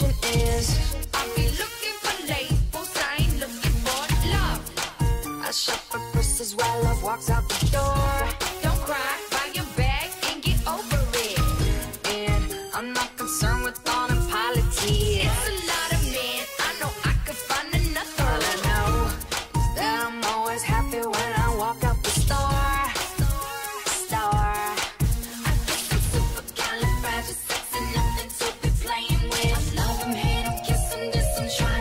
question is I'll be looking for labels, I ain't looking for love. I shop for Chris while love walks out the door. try